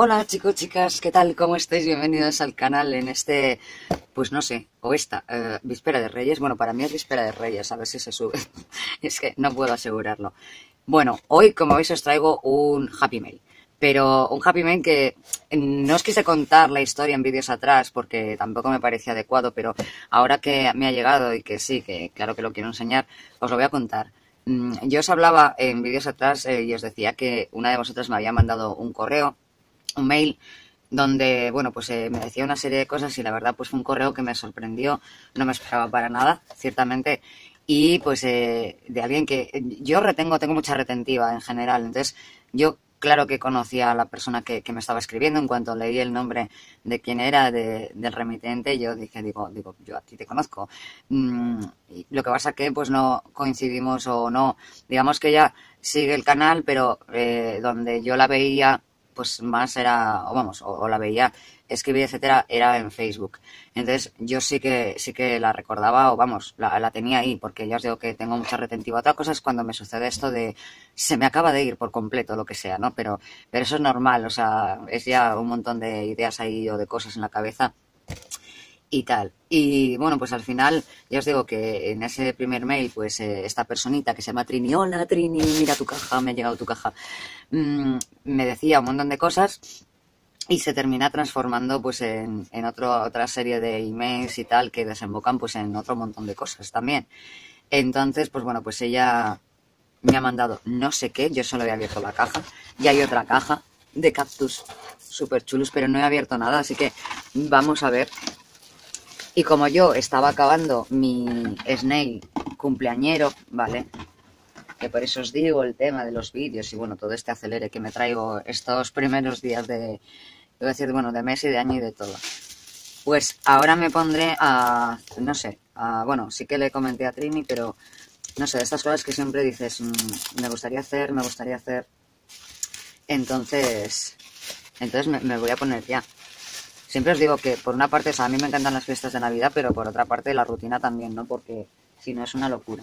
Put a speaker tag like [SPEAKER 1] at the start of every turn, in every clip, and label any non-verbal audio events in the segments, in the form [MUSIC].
[SPEAKER 1] Hola chicos, chicas, ¿qué tal? ¿Cómo estáis? Bienvenidos al canal en este, pues no sé, o esta, eh, Víspera de Reyes. Bueno, para mí es Víspera de Reyes, a ver si se sube. [LAUGHS] es que no puedo asegurarlo. Bueno, hoy, como veis, os traigo un Happy Mail. Pero un Happy Mail que no os quise contar la historia en vídeos atrás porque tampoco me parecía adecuado, pero ahora que me ha llegado y que sí, que claro que lo quiero enseñar, os lo voy a contar. Mm, yo os hablaba en vídeos atrás eh, y os decía que una de vosotras me había mandado un correo, un mail, donde, bueno, pues eh, me decía una serie de cosas y la verdad pues fue un correo que me sorprendió, no me esperaba para nada, ciertamente, y pues eh, de alguien que yo retengo, tengo mucha retentiva en general, entonces yo claro que conocía a la persona que, me estaba escribiendo. En cuanto leí el nombre de quién era, del remitente, yo dije, digo, digo, yo a ti te conozco. Mm, lo que pasa que pues no coincidimos o no. Digamos que ella sigue el canal, pero eh, donde yo la veía, pues más era, o vamos, o la veía escribir, etcétera, era en Facebook. Entonces, yo sí que, sí que la recordaba, o vamos, la, tenía ahí, porque ya os digo que tengo mucha retentiva. Otra cosa es cuando me sucede esto de se me acaba de ir por completo, lo que sea, ¿no? Pero, pero eso es normal, o sea, es ya un montón de ideas ahí o de cosas en la cabeza y tal. Y bueno, pues al final, ya os digo que en ese primer mail, pues eh, esta personita que se llama Trini, hola Trini, mira tu caja, me ha llegado tu caja, mm, me decía un montón de cosas y se termina transformando pues en, en otro, otra serie de emails y tal que desembocan pues en otro montón de cosas también. Entonces, pues bueno, pues ella me ha mandado no sé qué, yo solo he abierto la caja y hay otra caja de cactus súper chulos, pero no he abierto nada, así que vamos a ver. Y como yo estaba acabando mi snail cumpleañero, ¿vale? Que por eso os digo el tema de los vídeos y bueno, todo este acelere que me traigo estos primeros días de, a decir, bueno, de mes y de año y de todo. Pues ahora me pondré a, no sé, a, bueno, sí que le comenté a Trini, pero no sé, estas cosas que siempre dices, mm, me gustaría hacer, me gustaría hacer. Entonces, entonces me, voy a poner ya. Siempre os digo que por una parte, a mí me encantan las fiestas de Navidad, pero por otra parte la rutina también, ¿no? Porque si no es una locura.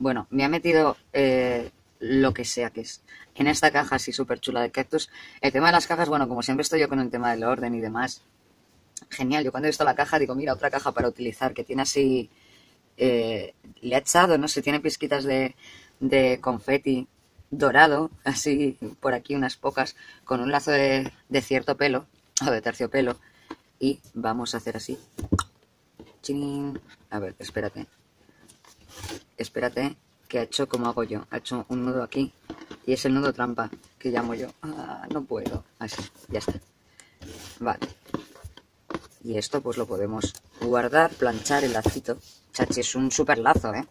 [SPEAKER 1] Bueno, me ha metido eh, lo que sea que es. En esta caja así súper chula de cactus. El tema de las cajas, bueno, como siempre estoy yo con el tema del orden y demás. Genial, yo cuando he visto la caja digo, mira, otra caja para utilizar que tiene así... Eh, le ha echado, no sé, tiene pizquitas de, de confeti dorado, así por aquí unas pocas, con un lazo de, de cierto pelo, o de terciopelo. Y vamos a hacer así. A ver, espérate. Espérate, que ha hecho como hago yo. Ha hecho un nudo aquí y es el nudo trampa que llamo yo. Ah, no puedo. Así, ya está. Vale. Y esto pues lo podemos guardar, planchar el lacito. Chachi, es un super lazo, ¿eh?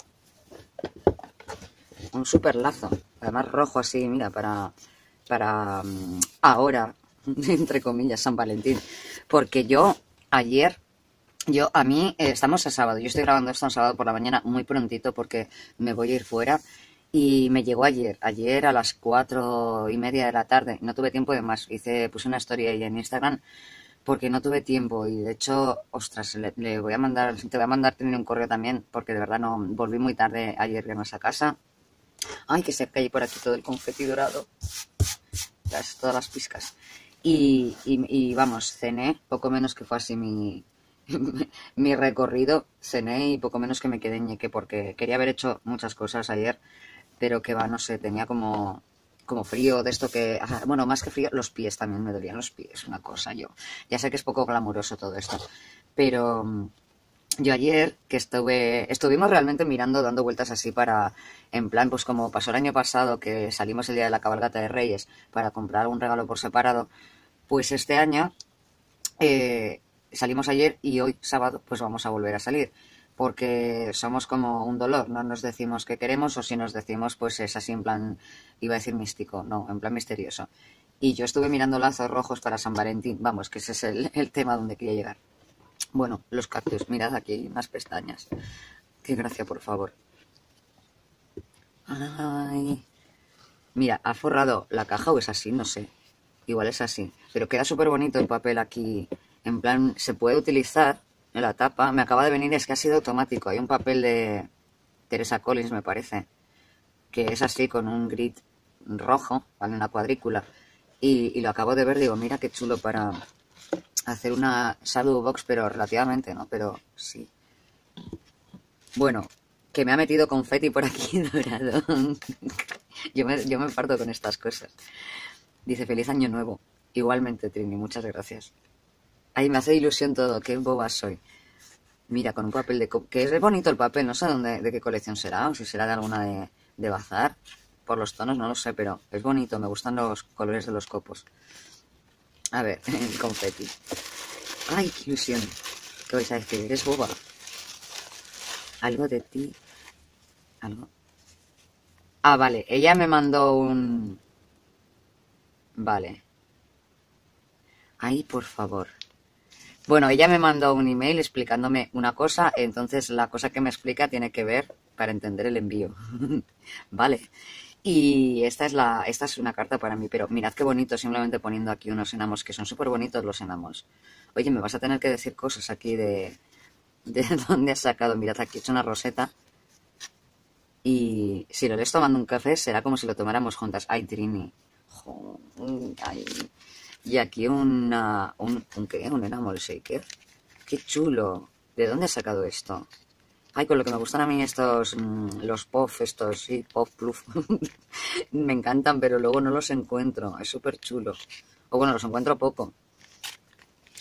[SPEAKER 1] Un super lazo. Además rojo así, mira, para, para mm, ahora, [LAUGHS] entre comillas, San Valentín. Porque yo ayer yo, a mí, eh, estamos a sábado. Yo estoy grabando esto en sábado por la mañana muy prontito porque me voy a ir fuera. Y me llegó ayer, ayer a las cuatro y media de la tarde. No tuve tiempo de más. Hice, puse una historia ahí en Instagram porque no tuve tiempo. Y de hecho, ostras, le, voy a mandar, te voy a mandar tener un correo también porque de verdad no volví muy tarde ayer viernes a casa. Ay, que se cae por aquí todo el confeti dorado. todas las piscas. Y, y, vamos, cené, poco menos que fue así mi, [LAUGHS] mi recorrido, cené y poco menos que me quedé ñeque porque quería haber hecho muchas cosas ayer, pero que va, no sé, tenía como, como frío de esto que, bueno, más que frío, los pies también me dolían los pies, una cosa, yo. Ya sé que es poco glamuroso todo esto, pero mm, yo ayer que estuve, estuvimos realmente mirando, dando vueltas así para, en plan, pues como pasó el año pasado que salimos el día de la cabalgata de Reyes para comprar un regalo por separado, pues este año eh, salimos ayer y hoy sábado pues vamos a volver a salir porque somos como un dolor, no nos decimos que queremos o si nos decimos pues es así en plan, iba a decir místico, no, en plan misterioso. Y yo estuve mirando lazos rojos para San Valentín, vamos, que ese es el, el tema donde quería llegar. Bueno, los cactus, mirad aquí unas pestañas. Qué gracia, por favor. Ay. Mira, ha forrado la caja o es así, no sé. Igual es así. Pero queda súper bonito el papel aquí en plan, se puede utilizar en la tapa. Me acaba de venir, es que ha sido automático. Hay un papel de Teresa Collins, me parece, que es así con un grid rojo, ¿vale? Una cuadrícula. y, lo acabo de ver, digo, mira qué chulo para hacer una Shadow Box, pero relativamente, ¿no? Pero sí. Bueno, que me ha metido confeti por aquí [LAUGHS] dorado. [LAUGHS] yo, me, yo me parto con estas cosas. Dice, feliz año nuevo. Igualmente, Trini, muchas gracias. Ahí me hace ilusión todo, qué boba soy. Mira, con un papel de... que es bonito el papel, no sé dónde, de qué colección será, o si será de alguna de, de bazar. Por los tonos no lo sé, pero es bonito, me gustan los colores de los copos. A ver, [LAUGHS] el confeti. ¡Ay, qué ilusión! ¿Qué vais a decir? Eres boba. Algo de ti. Algo. Ah, vale. Ella me mandó un... Vale. Ay, por favor. Bueno, ella me mandó un email explicándome una cosa, entonces la cosa que me explica tiene que ver para entender el envío. [LAUGHS] vale. Y esta es, la, esta es una carta para mí, pero mirad qué bonito, simplemente poniendo aquí unos enamos, que son súper bonitos los enamos. Oye, me vas a tener que decir cosas aquí de, de [LAUGHS] dónde has sacado. Mirad, aquí he hecho una roseta. Y si lo lees tomando un café, será como si lo tomáramos juntas. Ay, Trini. ay. Y aquí una, un, un, ¿qué? Un enamel shaker. ¡Qué chulo! ¿De dónde has sacado esto? Ay, con lo que me gustan a mí estos, mm, los puff, estos, sí, puff, pluff. [LAUGHS] me encantan, pero luego no los encuentro. Es súper chulo. O bueno, los encuentro poco.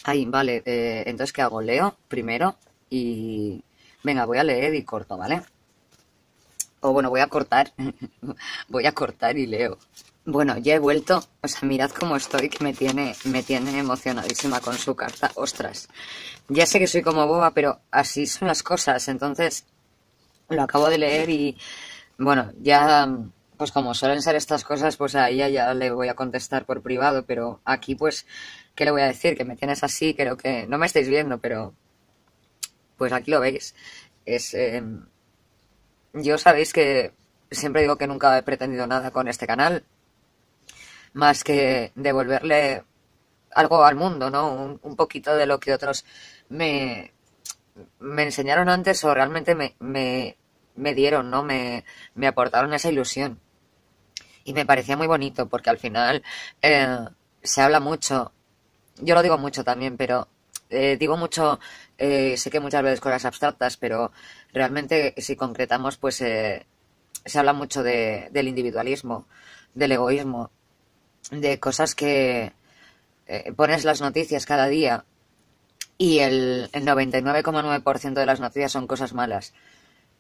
[SPEAKER 1] Ay, vale. Eh, entonces, ¿qué hago? Leo primero y... Venga, voy a leer y corto, ¿vale? O bueno, voy a cortar. [LAUGHS] voy a cortar y leo. Bueno, ya he vuelto. O sea, mirad cómo estoy, que me tiene, me tiene emocionadísima con su carta. Ostras. Ya sé que soy como boba, pero así son las cosas. Entonces, lo acabo de leer y, bueno, ya, pues como suelen ser estas cosas, pues a ella ya le voy a contestar por privado, pero aquí, pues, ¿qué le voy a decir? Que me tienes así, creo que no me estáis viendo, pero, pues aquí lo veis. Es, eh, yo sabéis que siempre digo que nunca he pretendido nada con este canal más que devolverle algo al mundo, ¿no? Un, poquito de lo que otros me, me enseñaron antes o realmente me, me, me dieron, ¿no? Me, me, aportaron esa ilusión. Y me parecía muy bonito porque al final eh, se habla mucho, yo lo digo mucho también, pero eh, digo mucho, eh, sé que muchas veces cosas abstractas, pero realmente si concretamos, pues se habla mucho de, del individualismo, del egoísmo de cosas que eh, pones las noticias cada día y el, 99,9% de las noticias son cosas malas.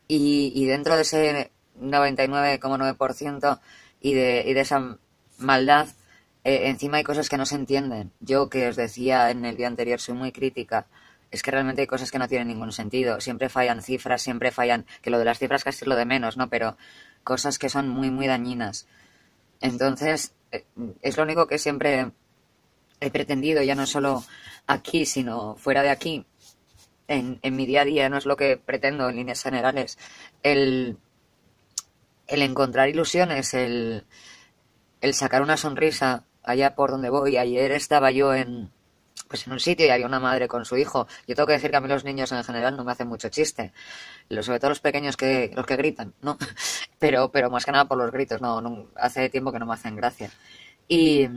[SPEAKER 1] Y, y dentro de ese 99,9% y de, y de esa maldad, eh, encima hay cosas que no se entienden. Yo que os decía en el día anterior soy muy crítica. Es que realmente hay cosas que no tienen ningún sentido. Siempre fallan cifras, siempre fallan, que lo de las cifras casi es lo de menos, ¿no? Pero cosas que son muy, muy dañinas. Entonces, es lo único que siempre he pretendido, ya no solo aquí, sino fuera de aquí, en, mi día a día, no es lo que pretendo en líneas generales, el, el encontrar ilusiones, el, el sacar una sonrisa allá por donde voy. Ayer estaba yo en, pues en un sitio y había una madre con su hijo. Yo tengo que decir que a mí los niños en general no me hacen mucho chiste. Sobre todo los pequeños que, los que gritan, ¿no? [LAUGHS] Pero, pero más que nada por los gritos, no, hace tiempo que no me hacen gracia. Y,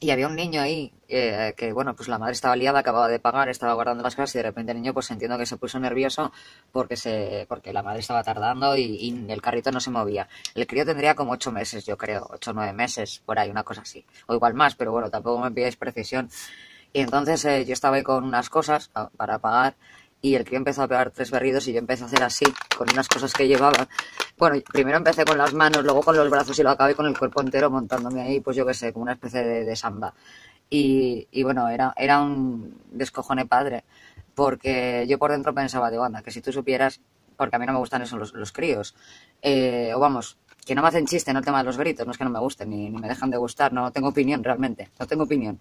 [SPEAKER 1] y había un niño ahí eh, que, bueno, pues la madre estaba liada, acababa de pagar, estaba guardando las cosas y de repente el niño, pues entiendo que se puso nervioso porque se porque la madre estaba tardando y, y el carrito no se movía. El crío tendría como ocho meses, yo creo, ocho o nueve meses, por ahí, una cosa así. O igual más, pero bueno, tampoco me pidáis precisión. Y entonces eh, yo estaba ahí con unas cosas para pagar y el crío empezó a pegar tres berridos y yo empecé a hacer así con unas cosas que llevaba. Bueno, primero empecé con las manos, luego con los brazos y lo acabé con el cuerpo entero montándome ahí, pues yo qué sé, como una especie de, samba. Y, y, bueno, era, era un descojone padre, porque yo por dentro pensaba, de banda, que si tú supieras, porque a mí no me gustan esos los, críos, eh, o vamos, que no me hacen chiste, no el tema de los gritos, no es que no me gusten, ni me dejan de gustar, no tengo opinión realmente, no tengo opinión.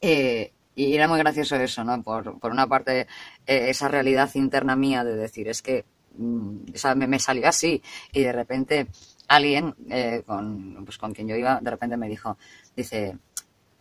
[SPEAKER 1] Eh, y era muy gracioso eso, ¿no? Por, por una parte, eh, esa realidad interna mía de decir, es que mm, me, salió así y de repente alguien eh, con, pues, con quien yo iba, de repente me dijo, dice,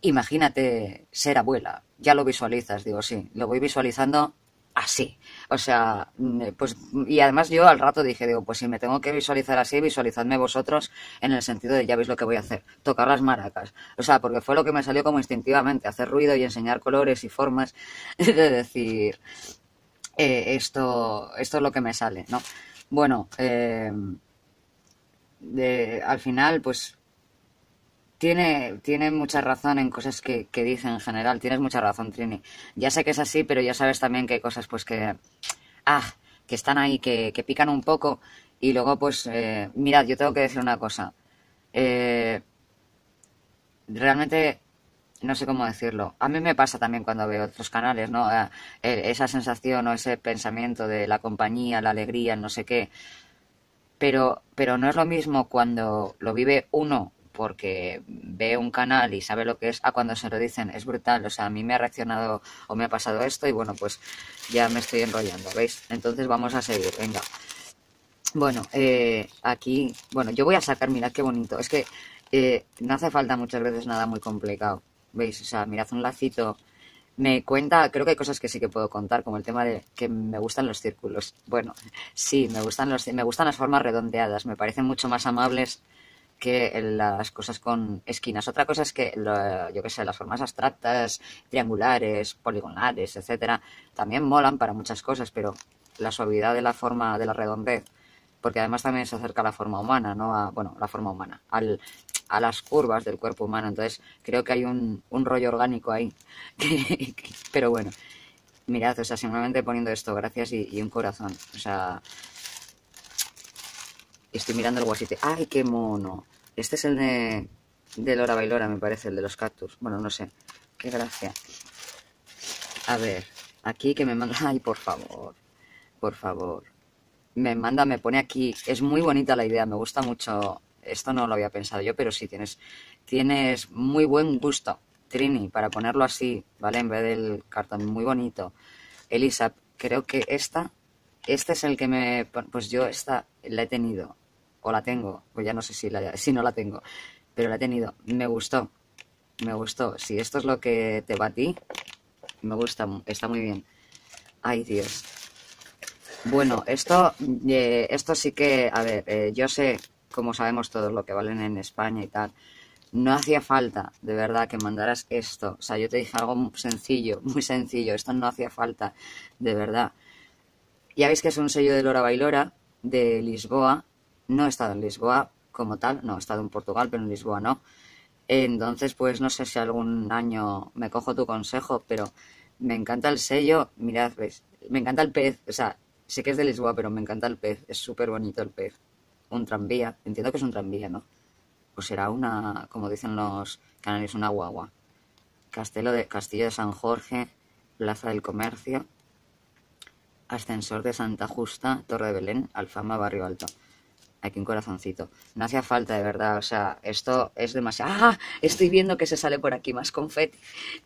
[SPEAKER 1] imagínate ser abuela, ya lo visualizas, digo, sí, lo voy visualizando así. O sea, mm, pues, y además yo al rato dije, digo, pues si me tengo que visualizar así, visualizadme vosotros en el sentido de ya veis lo que voy a hacer, tocar las maracas. O sea, porque fue lo que me salió como instintivamente, hacer ruido y enseñar colores y formas [LAUGHS] de decir, eh, esto, esto es lo que me sale, ¿no? Bueno, eh, al final, pues tiene, tiene mucha razón en cosas que, que dice en general. Tienes mucha razón, Trini. Ya sé que es así, pero ya sabes también que hay cosas pues que... Ah, que están ahí, que, que pican un poco. Y luego, pues, eh, mirad, yo tengo que decir una cosa. Eh, realmente, no sé cómo decirlo. A mí me pasa también cuando veo otros canales, ¿no? Eh, esa sensación o ese pensamiento de la compañía, la alegría, no sé qué. Pero, pero no es lo mismo cuando lo vive uno porque ve un canal y sabe lo que es, a cuando se lo dicen, es brutal, o sea, a mí me ha reaccionado o me ha pasado esto y bueno, pues ya me estoy enrollando, ¿veis? Entonces vamos a seguir, venga. Bueno, eh, aquí, bueno, yo voy a sacar, mirad qué bonito, es que eh, no hace falta muchas veces nada muy complicado, ¿veis? O sea, mirad un lacito, me cuenta, creo que hay cosas que sí que puedo contar, como el tema de que me gustan los círculos. Bueno, sí, me gustan los, me gustan las formas redondeadas, me parecen mucho más amables que las cosas con esquinas. Otra cosa es que, yo qué sé, las formas abstractas, triangulares, poligonales, etcétera, también molan para muchas cosas, pero la suavidad de la forma de la redondez, porque además también se acerca a la forma humana, ¿no? A, bueno, la forma humana, al, a las curvas del cuerpo humano. Entonces, creo que hay un, un rollo orgánico ahí. [LAUGHS] pero bueno, mirad, o sea, simplemente poniendo esto, gracias y, y un corazón. O sea, estoy mirando el guasite. ¡Ay, qué mono! Este es el de, de Lora Bailora, me parece, el de los cactus. Bueno, no sé. Qué gracia. A ver, aquí que me manda... [LAUGHS] ¡Ay, por favor! Por favor. Me manda, me pone aquí... Es muy bonita la idea, me gusta mucho. Esto no lo había pensado yo, pero sí, tienes, tienes muy buen gusto, Trini, para ponerlo así, ¿vale? En vez del cartón. Muy bonito. Elisa, creo que esta... Este es el que me... Pues yo esta la he tenido o la tengo, pues ya no sé si, la, si no la tengo, pero la he tenido. Me gustó, me gustó. Si esto es lo que te va a ti, me gusta, está muy bien. Ay, Dios. Bueno, esto, eh, esto sí que, a ver, eh, yo sé, como sabemos todos, lo que valen en España y tal. No hacía falta, de verdad, que mandaras esto. O sea, yo te dije algo sencillo, muy sencillo. Esto no hacía falta, de verdad. Ya veis que es un sello de Lora Bailora, de Lisboa, no he estado en Lisboa como tal, no, he estado en Portugal, pero en Lisboa no. Entonces, pues no sé si algún año me cojo tu consejo, pero me encanta el sello. Mirad, veis, me encanta el pez. O sea, sé que es de Lisboa, pero me encanta el pez. Es súper bonito el pez. Un tranvía. Entiendo que es un tranvía, ¿no? O será una, como dicen los canarios, una guagua. Castelo de, Castillo de San Jorge, Plaza del Comercio, Ascensor de Santa Justa, Torre de Belén, Alfama, Barrio Alto aquí un corazoncito. No hacía falta, de verdad. O sea, esto es demasiado. ¡Ah! Estoy viendo que se sale por aquí más confeti.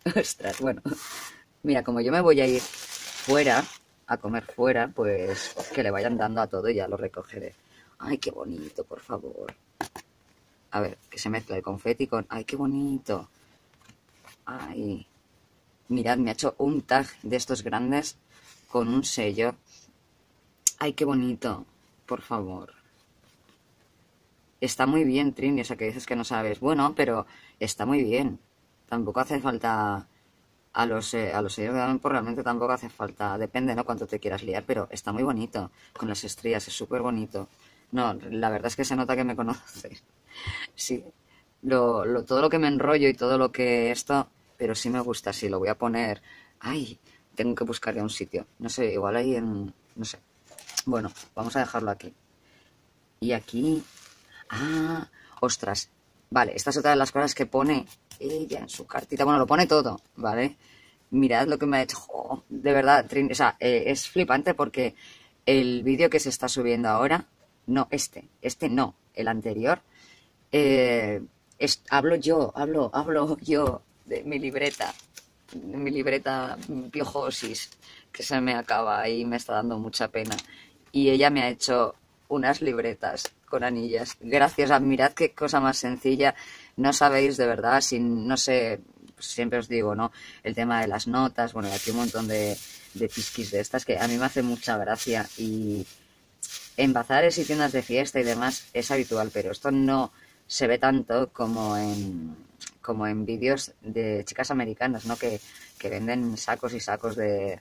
[SPEAKER 1] [LAUGHS] Ostras, bueno. Mira, como yo me voy a ir fuera, a comer fuera, pues que le vayan dando a todo y ya lo recogeré. Ay, qué bonito, por favor. A ver, que se mezcla el confeti con... Ay, qué bonito. Ay. Mirad, me ha hecho un tag de estos grandes con un sello. Ay, qué bonito. Por favor está muy bien, Trini, o sea, que dices que no sabes. Bueno, pero está muy bien. Tampoco hace falta a los, eh, a los sellos de por realmente tampoco hace falta. Depende, ¿no? Cuánto te quieras liar, pero está muy bonito. Con las estrellas, es súper bonito. No, la verdad es que se nota que me [LAUGHS] conoces. Sí. Lo, todo lo que me enrollo y todo lo que esto, pero sí me gusta, sí, lo voy a poner. Ay, tengo que buscar ya un sitio. No sé, igual ahí en. No sé. Bueno, vamos a dejarlo aquí. Y aquí Ah, ostras. Vale, esta es otra de las cosas que pone ella en su cartita. Bueno, lo pone todo, ¿vale? Mirad lo que me ha hecho. de verdad, o sea, eh, es flipante porque el vídeo que se está subiendo ahora, no, este, este no, el anterior, eh, hablo yo, hablo, hablo yo de mi libreta, mi libreta piojosis, que se me acaba y me está dando mucha pena. Y ella me ha hecho unas libretas con anillas. Gracias, admirad qué cosa más sencilla. No sabéis de verdad, sin, no sé, siempre os digo, ¿no? El tema de las notas, bueno, aquí un montón de, de pisquis de estas que a mí me hace mucha gracia y en bazares y tiendas de fiesta y demás es habitual, pero esto no se ve tanto como en, como en vídeos de chicas americanas, ¿no? Que, que venden sacos y sacos de,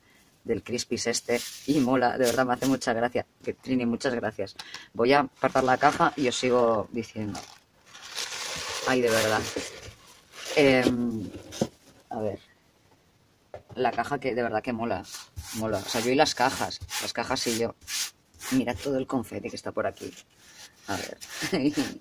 [SPEAKER 1] del Crispis este y mola, de verdad me hace mucha gracia. Trini, muchas gracias. Voy a apartar la caja y os sigo diciendo. Ay, de verdad. Em, a ver. La caja que de verdad que mola. Mola. O sea, yo y las cajas. Las cajas y yo. Mira todo el confeti que está por aquí. A ver. [LAUGHS]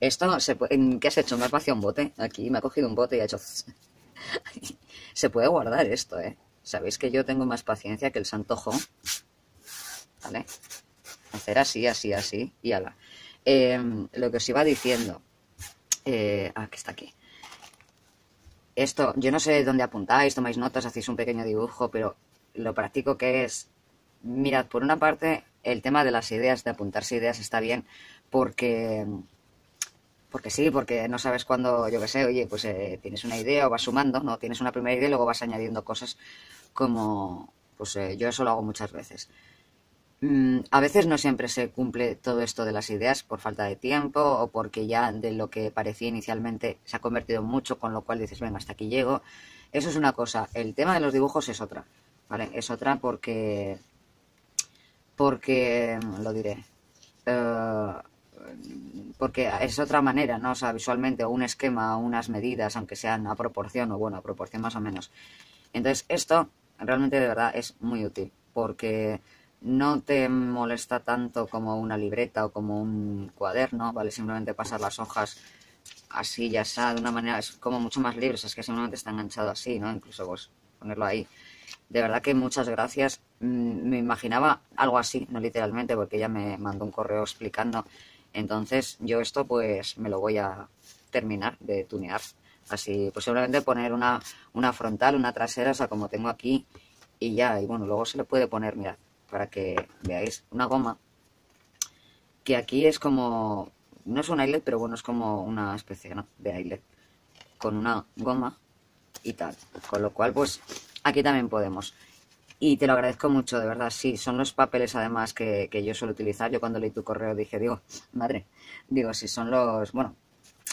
[SPEAKER 1] Esto, se puede, ¿qué has hecho? Me has vaciado un bote. Aquí me ha cogido un bote y ha hecho... [LAUGHS] se puede guardar esto, ¿eh? Sabéis que yo tengo más paciencia que el santojo. ¿Vale? Hacer así, así, así y ala. Em, lo que os iba diciendo. Eh, ah, que está aquí. Esto, yo no sé dónde apuntáis, tomáis notas, hacéis un pequeño dibujo, pero lo práctico que es. Mirad, por una parte, el tema de las ideas, de apuntarse ideas está bien, porque porque sí, porque no sabes cuándo, yo qué sé, oye, pues eh, tienes una idea o vas sumando, ¿no? Tienes una primera idea y luego vas añadiendo cosas como, pues eh, yo eso lo hago muchas veces. Mm, a veces no siempre se cumple todo esto de las ideas por falta de tiempo o porque ya de lo que parecía inicialmente se ha convertido mucho, con lo cual dices, venga, hasta aquí llego. Eso es una cosa. El tema de los dibujos es otra, ¿vale? Es otra porque, porque, lo diré, uh, porque es otra manera, ¿no? O sea, visualmente, un esquema, unas medidas, aunque sean a proporción, o bueno, a proporción más o menos. Entonces, esto realmente de verdad es muy útil, porque no te molesta tanto como una libreta o como un cuaderno, ¿vale? Simplemente pasar las hojas así, ya está, de una manera, es como mucho más libre, es que simplemente está enganchado así, ¿no? Incluso pues ponerlo ahí. De verdad que muchas gracias. Mm, me imaginaba algo así, no literalmente, porque ella me mandó un correo explicando entonces yo esto pues me lo voy a terminar de tunear. Así posiblemente poner una, una frontal, una trasera, o sea, como tengo aquí y ya. Y bueno, luego se le puede poner, mirad, para que veáis, una goma que aquí es como, no es un eyelet, pero bueno, es como una especie ¿no? de eyelet con una goma y tal. Con lo cual, pues aquí también podemos. Y te lo agradezco mucho, de verdad, sí. Son los papeles, además, que, yo suelo utilizar. Yo cuando leí tu correo dije, digo, [LAUGHS] madre, digo, si son los, bueno,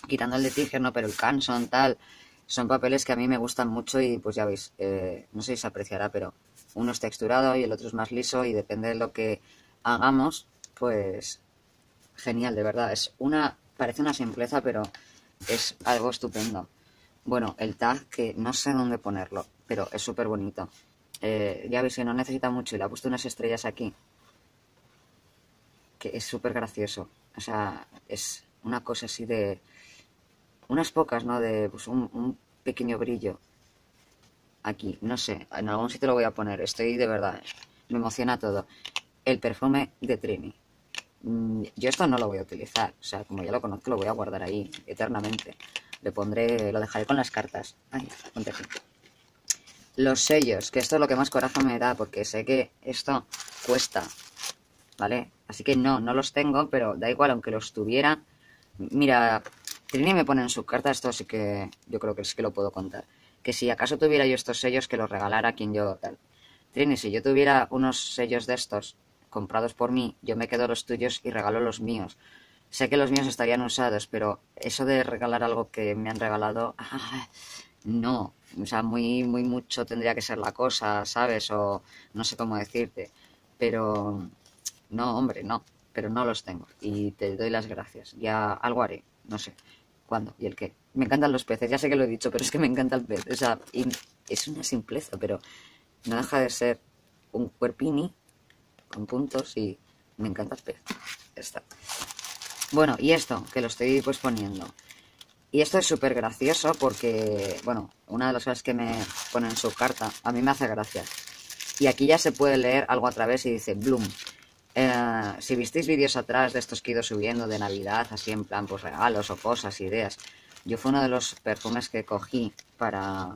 [SPEAKER 1] quitando el de ¿no? Pero el Canson, tal, son papeles que a mí me gustan mucho y pues ya veis, eh, no sé si se apreciará, pero uno es texturado y el otro es más liso y depende de lo que hagamos, pues genial, de verdad. Es una, parece una simpleza, pero es algo estupendo. Bueno, el tag que no sé dónde ponerlo, pero es súper bonito. Eh, ya veis que no necesita mucho y le ha puesto unas estrellas aquí. Que es súper gracioso. O sea, es una cosa así de... Unas pocas, ¿no? De pues, un, pequeño brillo. Aquí, no sé, en algún sitio lo voy a poner. Estoy de verdad, me emociona todo. El perfume de Trini. Mm, yo esto no lo voy a utilizar. O sea, como ya lo conozco, lo voy a guardar ahí eternamente. Le pondré, lo dejaré con las cartas. Ay, ponte aquí. Los sellos, que esto es lo que más coraje me da, porque sé que esto cuesta, ¿vale? Así que no, no los tengo, pero da igual, aunque los tuviera. Mira, Trini me pone en su carta, esto sí que yo creo que sí que lo puedo contar. Que si acaso tuviera yo estos sellos, que los regalara a quien yo tal. Trini, si yo tuviera unos sellos de estos comprados por mí, yo me quedo los tuyos y regalo los míos. Sé que los míos estarían usados, pero eso de regalar algo que me han regalado, no, o sea, muy, muy mucho tendría que ser la cosa, ¿sabes? O no sé cómo decirte. Pero no, hombre, no. Pero no los tengo. Y te doy las gracias. Ya algo haré. No sé. ¿Cuándo? ¿Y el qué? Me encantan los peces. Ya sé que lo he dicho, pero es que me encanta el pez. O sea, es una simpleza, pero no deja de ser un cuerpini con puntos y me encanta el pez. Está. Bueno, y esto, que lo estoy pues poniendo. Y esto es súper gracioso porque, bueno, una de las cosas que me pone en su carta, a mí me hace gracia. Y aquí ya se puede leer algo a través y dice Bloom. Eh, si visteis vídeos atrás de estos que he ido subiendo de Navidad, así en plan, pues regalos o cosas, ideas. Yo fue uno de los perfumes que cogí para,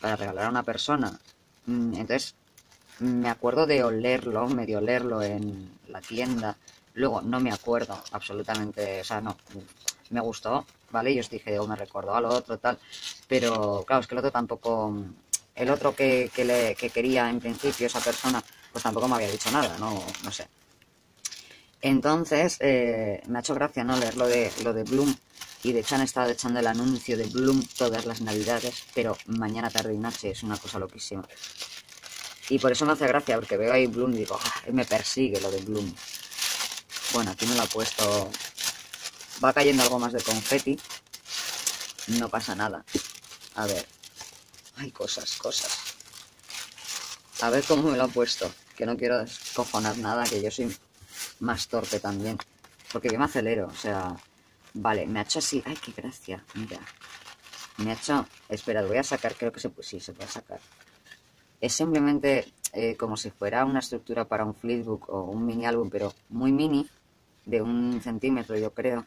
[SPEAKER 1] para regalar a una persona. Mm, entonces, me acuerdo de olerlo, medio olerlo en la tienda. Luego, no me acuerdo absolutamente, o sea, no, me gustó, ¿vale? Y os dije, o me recordó a lo otro, tal. Pero claro, es que el otro tampoco, el otro que, que quería en principio esa persona, pues tampoco me había dicho nada, no, no sé. Entonces, eh, me ha hecho gracia no leer lo de, lo de Bloom. Y de hecho han estado echando el anuncio de Bloom todas las navidades, pero mañana, tarde y noche es una cosa loquísima. Y por eso me hace gracia, porque veo ahí Bloom y digo, ah, me persigue lo de Bloom. Bueno, aquí me lo ha puesto... Va cayendo algo más de confeti. No pasa nada. A ver. Hay cosas, cosas. A ver cómo me lo ha puesto. Que no quiero descojonar nada, que yo soy más torpe también. Porque yo me acelero, o sea... Vale, me ha hecho así. Ay, qué gracia. Mira. Me ha hecho... Espera, voy a sacar. Creo que se... Sí, se puede sacar. Es simplemente eh, como si fuera una estructura para un flipbook o un mini álbum, pero muy mini, de un centímetro, yo creo.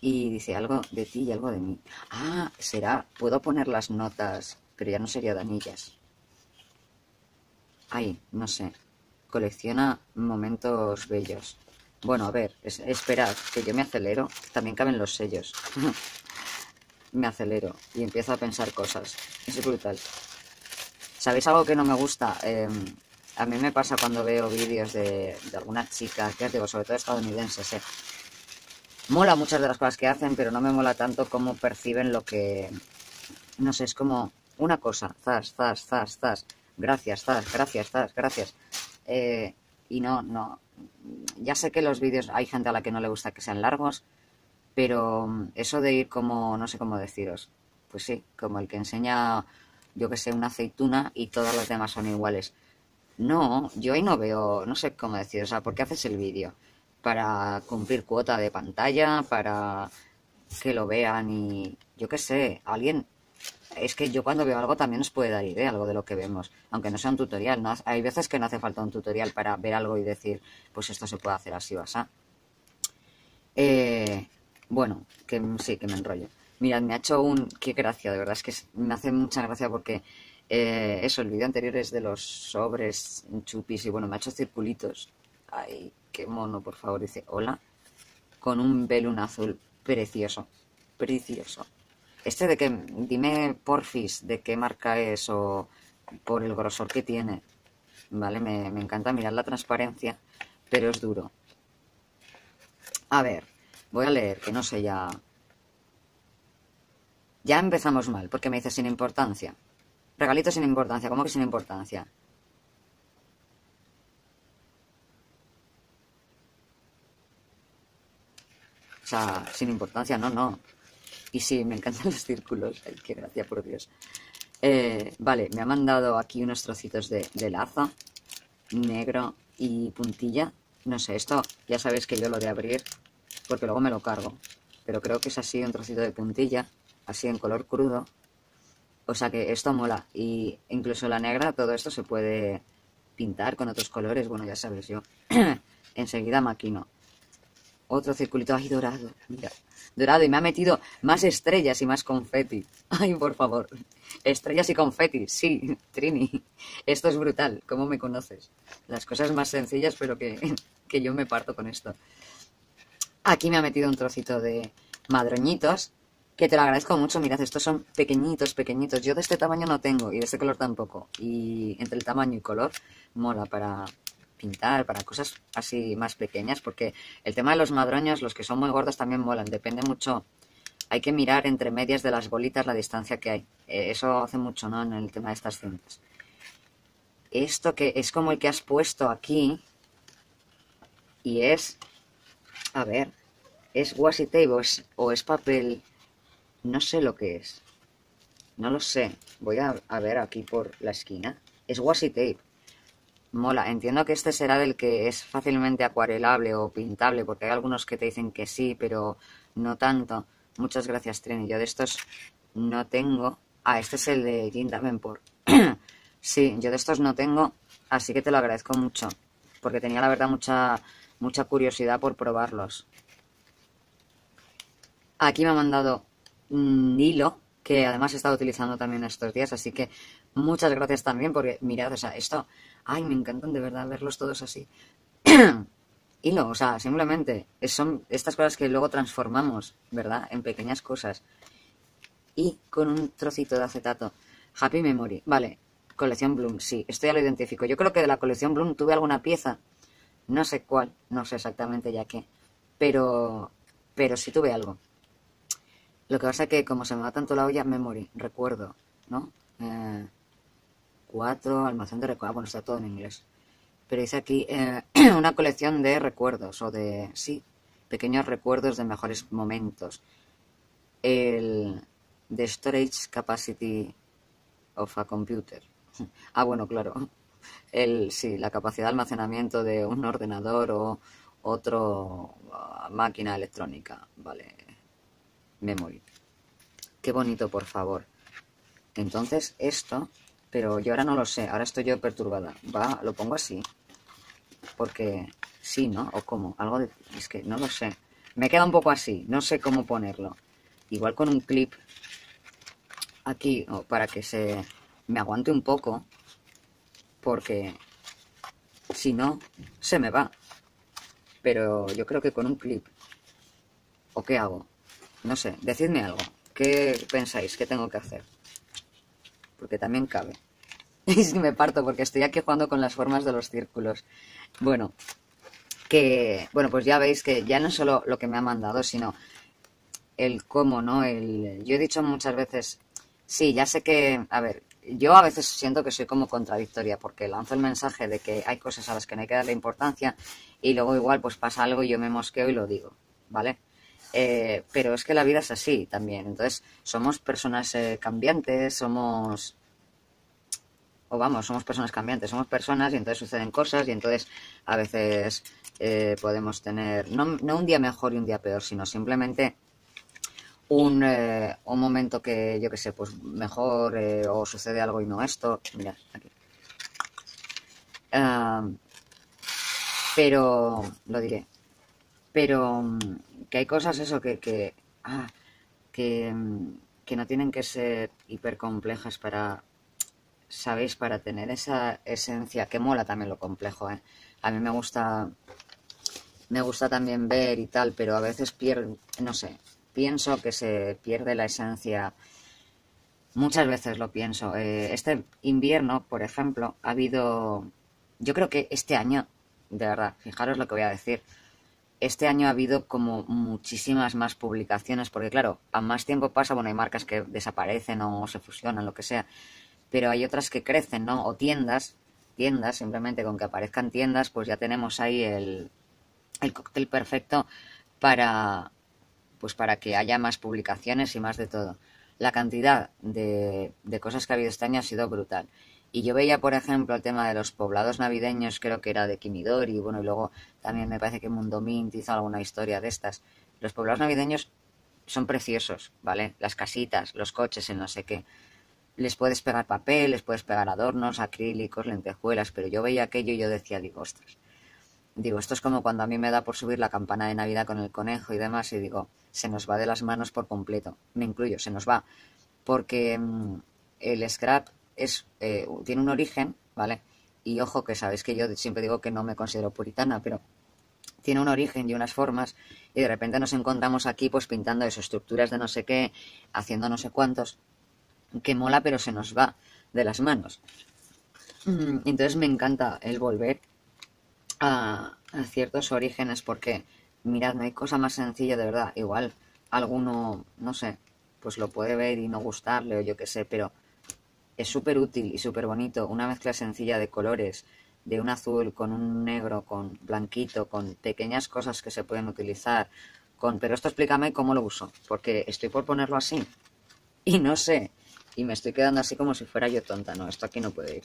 [SPEAKER 1] Y dice algo de ti y algo de mí. Ah, será. Puedo poner las notas, pero ya no sería de anillas. Ay, no sé. Colecciona momentos bellos. Bueno, a ver, es, esperad, que yo me acelero. También caben los sellos. [LAUGHS] me acelero y empiezo a pensar cosas. Es brutal. ¿Sabéis algo que no me gusta? Em, a mí me pasa cuando veo vídeos de, algunas chicas, que digo, sobre todo estadounidenses, ¿eh? Mola muchas de las cosas que hacen, pero no me mola tanto cómo perciben lo que... No sé, es como una cosa, zas, zas, zas, zas. Gracias, zas, gracias, zas, gracias. Eh, y no, no, ya sé que los vídeos hay gente a la que no le gusta que sean largos, pero eso de ir como, no sé cómo deciros, pues sí, como el que enseña, yo que sé, una aceituna y todas las demás son iguales. No, yo ahí no veo, no sé cómo decir, o sea, ¿por qué haces el vídeo? Para cumplir cuota de pantalla, para que lo vean y yo qué sé, alguien es que yo cuando veo algo también os puede dar idea algo de lo que vemos, aunque no sea un tutorial. ¿no? Hay veces que no hace falta un tutorial para ver algo y decir, pues esto se puede hacer así o así. Eh, bueno, que sí, que me enrollo. Mirad, me ha hecho un... Qué gracia, de verdad, es que me hace mucha gracia porque eh, eso, el vídeo anterior es de los sobres chupis y bueno, me ha hecho circulitos. Ay, qué mono, por favor, dice, hola. Con un velón azul precioso, precioso. Este de que, dime porfis de qué marca es o por el grosor que tiene. Vale, me, encanta mirar la transparencia, pero es duro. A ver, voy a leer, que no sé ya... Ya empezamos mal, porque me dice sin importancia. Regalito sin importancia, ¿cómo que sin importancia? O sea, sin importancia, no, no. Y sí, me encantan [LAUGHS] los círculos. Ay, qué gracia, por Dios. Eh, vale, me ha mandado aquí unos trocitos de, de laza, negro y puntilla. No sé, esto ya sabéis que yo lo de abrir, porque luego me lo cargo. Pero creo que es así, un trocito de puntilla, así en color crudo. O sea que esto mola. Y incluso la negra, todo esto se puede pintar con otros colores. Bueno, ya sabes, yo [CLEARS THROAT] enseguida maquino. Otro circulito ahí dorado, mira dorado y me ha metido más estrellas y más confeti. [LAUGHS] Ay, por favor. Estrellas y confeti, sí, [LAUGHS] Trini. Esto es brutal, ¿cómo me conoces? Las cosas más sencillas, pero que, [LAUGHS] que yo me parto con esto. Aquí me ha metido un trocito de madroñitos, que te lo agradezco mucho. Mirad, estos son pequeñitos, pequeñitos. Yo de este tamaño no tengo y de este color tampoco. Y entre el tamaño y color, mola para, pintar, para cosas así más pequeñas, porque el tema de los madroños, los que son muy gordos también molan, depende mucho. Hay que mirar entre medias de las bolitas la distancia que hay. Eh, eso hace mucho, ¿no? En el tema de estas cintas. Esto que es como el que has puesto aquí. Y es. A ver. ¿Es washi tape o es, o es papel? No sé lo que es. No lo sé. Voy a, a ver aquí por la esquina. Es washi tape. Mola, entiendo que este será del que es fácilmente acuarelable o pintable, porque hay algunos que te dicen que sí, pero no tanto. Muchas gracias, Trini. Yo de estos no tengo. Ah, este es el de Jean Davenport. [CLEARS THROAT] sí, yo de estos no tengo, así que te lo agradezco mucho, porque tenía la verdad mucha, mucha curiosidad por probarlos. Aquí me ha mandado un hilo que además he estado utilizando también estos días, así que muchas gracias también, porque mirad, o sea, esto Ay, me encantan de verdad verlos todos así. [CLEARS THROAT] hilo, o sea, simplemente son estas cosas que luego transformamos, ¿verdad? En pequeñas cosas. Y con un trocito de acetato. Happy Memory, vale, colección Bloom, sí, esto ya lo identifico. Yo creo que de la colección Bloom tuve alguna pieza, no sé cuál, no sé exactamente ya qué, pero, pero sí tuve algo. Lo que pasa es que como se me va tanto la olla, memory, recuerdo, ¿no? Eh, cuatro, almacén de recuerdos, bueno, está todo en inglés. Pero dice aquí eh, [CLEARS THROAT] una colección de recuerdos, o de, sí, pequeños recuerdos de mejores momentos. El the storage capacity of a computer. [LAUGHS] Ah, bueno, claro. El, sí, la capacidad de almacenamiento de un ordenador o otro ah, máquina electrónica, vale. Memory. Qué bonito, por favor. Entonces, esto, pero yo ahora no lo sé, ahora estoy yo perturbada. Va, lo pongo así. Porque sí, ¿no? O cómo, algo de... Es que no lo sé. Me queda un poco así, no sé cómo ponerlo. Igual con un clip aquí, o para que se me aguante un poco, porque si no, se me va. Pero yo creo que con un clip, ¿o qué hago? No sé, decidme algo. ¿Qué pensáis? ¿Qué tengo que hacer? Porque también cabe. [LAUGHS] Y me parto porque estoy aquí jugando con las formas de los círculos. Bueno, que, bueno, pues ya veis que ya no solo lo que me ha mandado, sino el cómo, ¿no? El, yo he dicho muchas veces, sí, ya sé que, a ver, yo a veces siento que soy como contradictoria porque lanzo el mensaje de que hay cosas a las que no hay que darle importancia y luego igual pues pasa algo y yo me mosqueo y lo digo, ¿vale? Eh, pero es que la vida es así también. Entonces, somos personas eh, cambiantes, somos... O vamos, somos personas cambiantes, somos personas y entonces suceden cosas y entonces a veces eh, podemos tener, no, no un día mejor y un día peor, sino simplemente un, un, momento que, yo que sé, pues mejor o sucede algo y no esto. Mirad, aquí. pero, lo diré. Pero que hay cosas eso que, que, ah, que, que no tienen que ser hiper complejas para, ¿sabéis? Para tener esa esencia, que mola también lo complejo, ¿eh? A mí me gusta, me gusta también ver y tal, pero a veces pierdo, no sé, pienso que se pierde la esencia. Muchas veces lo pienso. Eh, este invierno, por ejemplo, ha habido, yo creo que este año, de verdad, fijaros lo que voy a decir, este año ha habido como muchísimas más publicaciones, porque claro, a más tiempo pasa, bueno, hay marcas que desaparecen o se fusionan, lo que sea, pero hay otras que crecen, ¿no? O tiendas, tiendas, simplemente con que aparezcan tiendas, pues ya tenemos ahí el, el cóctel perfecto para, pues para que haya más publicaciones y más de todo. La cantidad de, de cosas que ha habido este año ha sido brutal. Y yo veía, por ejemplo, el tema de los poblados navideños, creo que era de Kimidori, bueno, y luego también me parece que Mundo Mint hizo alguna historia de estas. Los poblados navideños son preciosos, ¿vale? Las casitas, los coches, el no sé qué. Les puedes pegar papel, les puedes pegar adornos, acrílicos, lentejuelas, pero yo veía aquello y yo decía, digo, ostras. Digo, esto es como cuando a mí me da por subir la campana de Navidad con el conejo y demás, y digo, se nos va de las manos por completo. Me incluyo, se nos va. Porque mm, el scrap es, eh, tiene un origen, ¿vale? Y ojo que sabéis que yo siempre digo que no me considero puritana, pero tiene un origen y unas formas y de repente nos encontramos aquí pues pintando eso, estructuras de no sé qué, haciendo no sé cuántos, que mola pero se nos va de las manos. Mm, entonces me encanta el volver a, ciertos orígenes porque, mirad, no hay cosa más sencilla de verdad. Igual alguno, no sé, pues lo puede ver y no gustarle o yo qué sé, pero es súper útil y súper bonito. Una mezcla sencilla de colores, de un azul con un negro, con blanquito, con pequeñas cosas que se pueden utilizar. Con, pero esto explícame cómo lo uso, porque estoy por ponerlo así y no sé. Y me estoy quedando así como si fuera yo tonta. No, esto aquí no puede ir.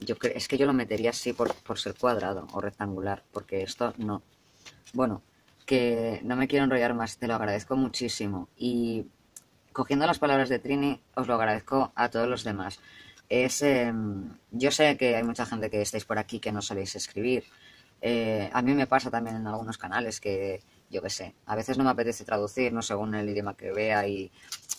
[SPEAKER 1] Yo es que yo lo metería así por, por ser cuadrado o rectangular, porque esto no. Bueno, que no me quiero enrollar más, te lo agradezco muchísimo. Y cogiendo las palabras de Trini, os lo agradezco a todos los demás. Es, em, yo sé que hay mucha gente que estáis por aquí que no sabéis escribir. Eh, a mí me pasa también en algunos canales que, yo qué sé, a veces no me apetece traducir, no según el idioma que vea y,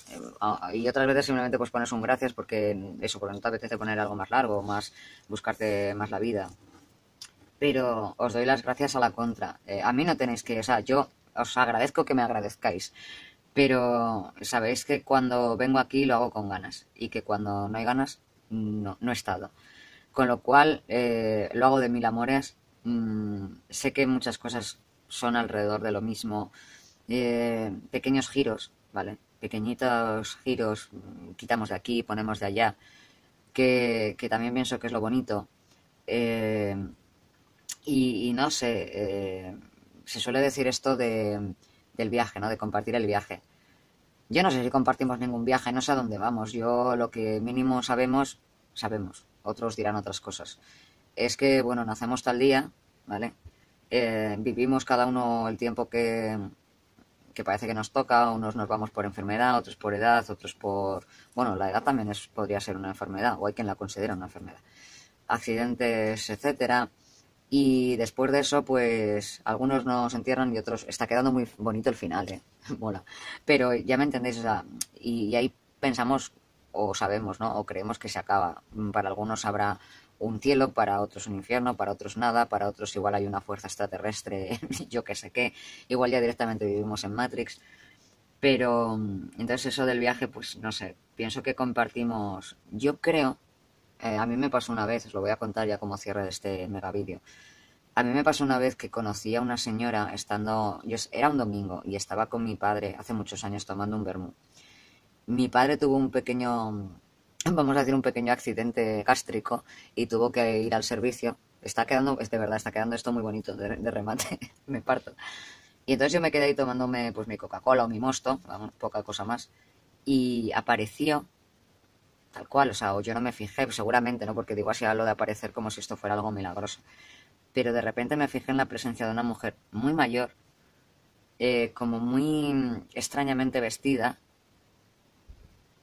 [SPEAKER 1] eh, y otras veces simplemente pues pones un gracias porque eso, porque no te apetece poner algo más largo, más buscarte más la vida. pero os doy las gracias a la contra. Eh, a mí no tenéis que, o sea, yo os agradezco que me agradezcáis, pero sabéis que cuando vengo aquí lo hago con ganas y que cuando no hay ganas no, no he estado. Con lo cual eh, lo hago de mil amores. Mm, sé que muchas cosas son alrededor de lo mismo. Eh, pequeños giros, ¿vale? Pequeñitos giros, quitamos de aquí, ponemos de allá, que, que también pienso que es lo bonito. Eh, y, y, no sé, se suele decir esto de, del viaje, ¿no? De compartir el viaje. Yo no sé si compartimos ningún viaje, no sé a dónde vamos. Yo lo que mínimo sabemos, sabemos. Otros dirán otras cosas. Es que, bueno, nacemos tal día, ¿vale? Eh, vivimos cada uno el tiempo que, que parece que nos toca. Unos nos vamos por enfermedad, otros por edad, otros por... Bueno, la edad también es, podría ser una enfermedad, o hay quien la considera una enfermedad. Accidentes, etcétera. Y después de eso, pues algunos nos entierran y otros. Está quedando muy bonito el final, ¿eh? [LAUGHS] Mola. Pero ya me entendéis, o sea, y, y, ahí pensamos o sabemos, ¿no? O creemos que se acaba. Para algunos habrá un cielo, para otros un infierno, para otros nada, para otros igual hay una fuerza extraterrestre, [LAUGHS] yo qué sé qué. Igual ya directamente vivimos en Matrix. Pero entonces eso del viaje, pues no sé, pienso que compartimos. Yo creo eh, a mí me pasó una vez, os lo voy a contar ya como cierre de este mega vídeo. A mí me pasó una vez que conocí a una señora estando, yo, era un domingo y estaba con mi padre hace muchos años tomando un vermú. Mi padre tuvo un pequeño, [LAUGHS] vamos a decir, un pequeño accidente gástrico y tuvo que ir al servicio. Está quedando, es de verdad, está quedando esto muy bonito de, de remate, [LAUGHS] me parto. Y entonces yo me quedé ahí tomándome pues mi Coca-Cola o mi mosto, vamos, poca cosa más, y apareció tal cual, o sea, o yo no me fijé, seguramente, ¿no? Porque digo así a lo de aparecer como si esto fuera algo milagroso. Pero de repente me fijé en la presencia de una mujer muy mayor, eh, como muy extrañamente vestida,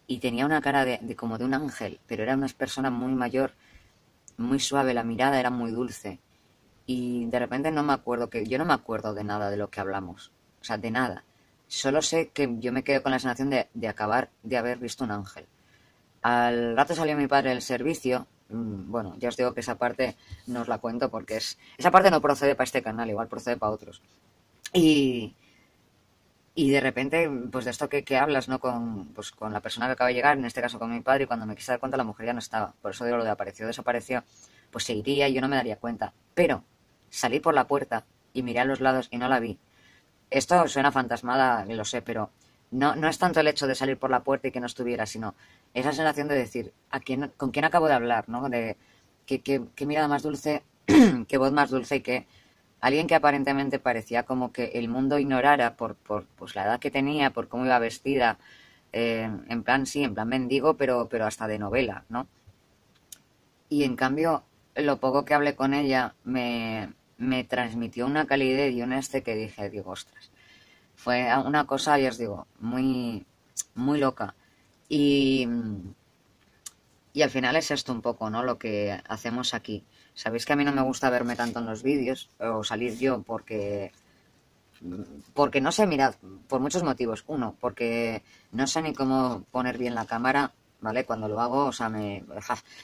[SPEAKER 1] y tenía una cara de, de, como de un ángel, pero era una persona muy mayor, muy suave, la mirada era muy dulce. Y de repente no me acuerdo que, yo no me acuerdo de nada de lo que hablamos, o sea, de nada. Solo sé que yo me quedo con la sensación de, de acabar de haber visto un ángel. Al rato salió mi padre del servicio. Mm, bueno, ya os digo que esa parte no os la cuento porque es. Esa parte no procede para este canal, igual procede para otros. Y. Y de repente, pues de esto que, hablas, ¿no? Con, pues, con la persona que acaba de llegar, en este caso con mi padre, y cuando me quise dar cuenta la mujer ya no estaba. Por eso digo lo de apareció, desapareció, pues se iría y yo no me daría cuenta. Pero salí por la puerta y miré a los lados y no la vi. Esto suena fantasmada, lo sé, pero no, no es tanto el hecho de salir por la puerta y que no estuviera, sino esa sensación de decir, ¿a quién, ¿con quién acabo de hablar? ¿no? De qué, qué, qué mirada más dulce, [CLEARS THROAT] qué voz más dulce y que alguien que aparentemente parecía como que el mundo ignorara por, por pues, la edad que tenía, por cómo iba vestida, eh, en plan sí, en plan mendigo, pero, pero hasta de novela, ¿no? Y en cambio, lo poco que hablé con ella me, me transmitió una calidez y un este que dije, digo, ostras, fue una cosa, ya os digo, muy, muy loca. Y, y al final es esto un poco, ¿no? Lo que hacemos aquí. Sabéis que a mí no me gusta verme tanto en los vídeos o salir yo porque porque no sé, mirad, por muchos motivos. Uno, porque no sé ni cómo poner bien la cámara, ¿vale? Cuando lo hago, o sea, me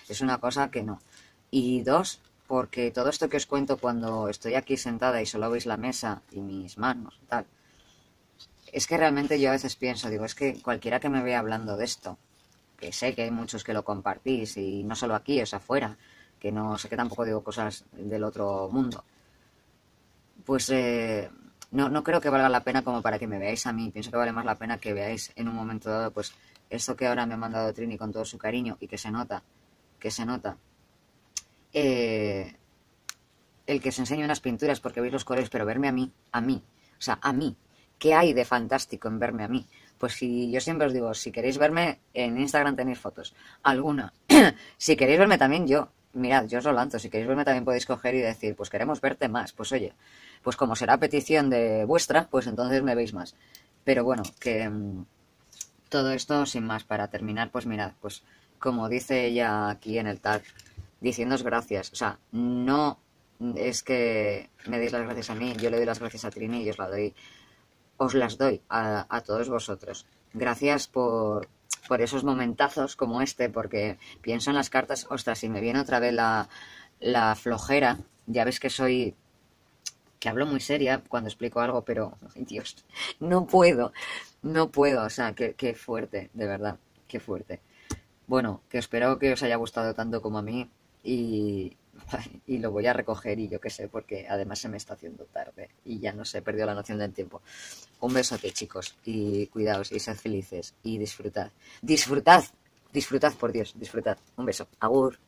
[SPEAKER 1] es una cosa que no. Y dos, porque todo esto que os cuento cuando estoy aquí sentada y solo veis la mesa y mis manos, tal, es que realmente yo a veces pienso, digo, es que cualquiera que me vea hablando de esto, que sé que hay muchos que lo compartís y no solo aquí, es afuera, que no sé que tampoco digo cosas del otro mundo, pues eh, no, no creo que valga la pena como para que me veáis a mí, pienso que vale más la pena que veáis en un momento dado, pues esto que ahora me ha mandado Trini con todo su cariño y que se nota, que se nota, eh, el que se enseñe unas pinturas porque veis los colores, pero verme a mí, a mí, o sea, a mí, ¿qué hay de fantástico en verme a mí? Pues si yo siempre os digo, si queréis verme en Instagram tenéis fotos, alguna. [CLEARS THROAT] si queréis verme también yo, mirad, yo os lo lanzo, si queréis verme también podéis coger y decir, pues queremos verte más, pues oye, pues como será petición de vuestra, pues entonces me veis más. Pero bueno, que mmm, todo esto sin más, para terminar, pues mirad, pues como dice ella aquí en el tag, diciéndoos gracias, o sea, no es que me deis las gracias a mí, yo le doy las gracias a Trini y os la doy os las doy a todos vosotros. Gracias por, por, esos momentazos como este, porque pienso en las cartas, ostras, si me viene otra vez la, la flojera, Ya ves que soy que hablo muy seria cuando explico algo, pero, ay Dios, no puedo, no puedo, o sea, qué, qué fuerte, de verdad, qué fuerte. Bueno, que espero que os haya gustado tanto como a mí y, [LAUGHS] y lo voy a recoger y yo qué sé, porque además se me está haciendo tarde y ya no sé, he perdido la noción del tiempo. Un besote chicos y cuidaos y sed felices y disfrutad. Disfrutad, disfrutad por Dios, disfrutad. Un beso. Agur.